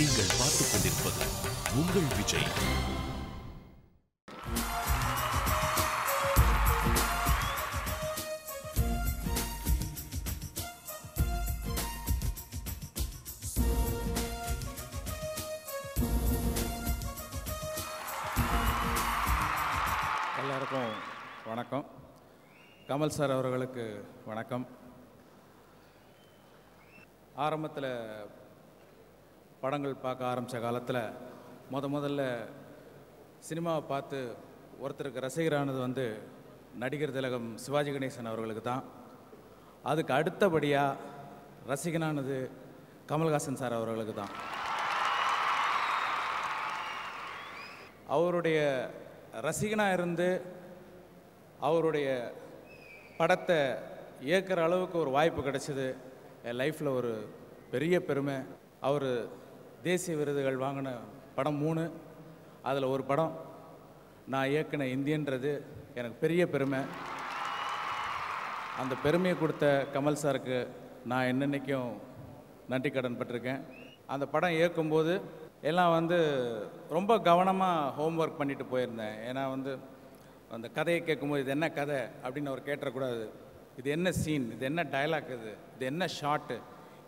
நீங்கள் பார்த்துக் கொண்டிருப்பது உங்கள் விஜய். எல்லாருக்கும் வணக்கம். கமல் சார் அவர்களுக்கு வணக்கம். ஆரம்பத்தில் படங்கள் பார்க்க ஆரம்பித்த காலத்தில் முத முதல்ல சினிமாவை பார்த்து ஒருத்தருக்கு ரசிகரானது வந்து நடிகர் திலகம் சிவாஜி கணேசன் அவர்களுக்கு தான். அதுக்கு அடுத்தபடியாக ரசிகனானது கமல்ஹாசன் சார் அவர்களுக்கு தான். அவருடைய ரசிகனாக இருந்து அவருடைய படத்தை இயக்கிற அளவுக்கு ஒரு வாய்ப்பு கிடைச்சது. என் லைஃப்பில் ஒரு பெரிய பெருமை. அவர் தேசிய விருதுகள் வாங்கின படம் மூணு. அதில் ஒரு படம் நான் இயக்குன இந்தியன்றது. எனக்கு பெரிய பெருமை. அந்த பெருமையை கொடுத்த கமல் சாருக்கு நான் என்னென்னைக்கும் நன்றி கடன் பட்டிருக்கேன். அந்த படம் இயக்கும்போது எல்லாம் வந்து ரொம்ப கவனமாக ஹோம்ஒர்க் பண்ணிட்டு போயிருந்தேன். ஏன்னா வந்து அந்த கதையை கேட்கும்போது இது என்ன கதை அப்படின்னு அவர் கேட்டக்கூடாது இது என்ன சீன் இது என்ன டயலாக் இது? இது என்ன ஷாட்டு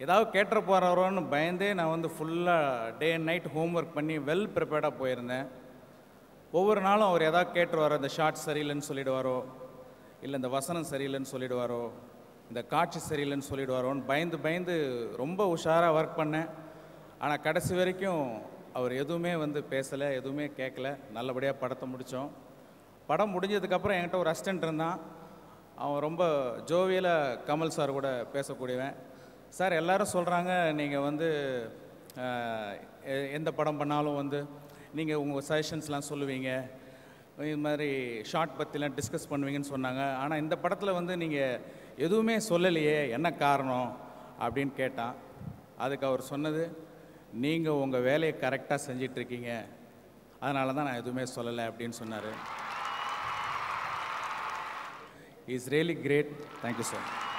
ஏதாவது கேட்டுற போகிறவரோன்னு பயந்தே நான் வந்து ஃபுல்லாக day and night home work பண்ணி வெல் ப்ரிப்பேர்டாக போயிருந்தேன். ஒவ்வொரு நாளும் அவர் ஏதாவது கேட்டுருவாரோ இந்த ஷார்ட் சரியில்லைன்னு சொல்லிடுவாரோ இல்லை இந்த வசனம் சரியில்லைன்னு சொல்லிடுவாரோ இந்த காட்சி சரியில்லைன்னு சொல்லிடுவாரோன்னு பயந்து பயந்து ரொம்ப உஷாராக ஒர்க் பண்ணேன். ஆனால் கடைசி வரைக்கும் அவர் எதுவுமே வந்து பேசலை எதுவுமே கேட்கல நல்லபடியாக படத்தை முடித்தோம் படம் முடிஞ்சதுக்கப்புறம் என்கிட்ட ஒரு அசிஸ்டன்ட் இருந்தான். அவன் ரொம்ப ஜோவியலாக கமல் சார் கூட பேசக்கூடியவன். சார் எல்லாரும் சொல்கிறாங்க நீங்கள் வந்து எ- எந்த படம் பண்ணாலும் வந்து நீங்கள் உங்கள் சஜஷன்ஸ்லாம் சொல்லுவீங்க. இது மாதிரி ஷார்ட் பற்றிலாம் டிஸ்கஸ் பண்ணுவீங்கன்னு சொன்னாங்க. ஆனால் இந்த படத்தில் வந்து நீங்கள் எதுவுமே சொல்லலையே என்ன காரணம்? அப்படின்னு கேட்டான். அதுக்கு அவர் சொன்னது நீங்கள் உங்கள் வேலையை கரெக்டாக செஞ்சிட்ருக்கீங்க. அதனால தான் நான் எதுவுமே சொல்லலை அப்படின்னு சொன்னார். Is really great thank you sir